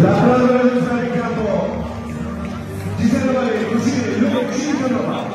l'applauso del capo. Ci siamo così, lo decidono.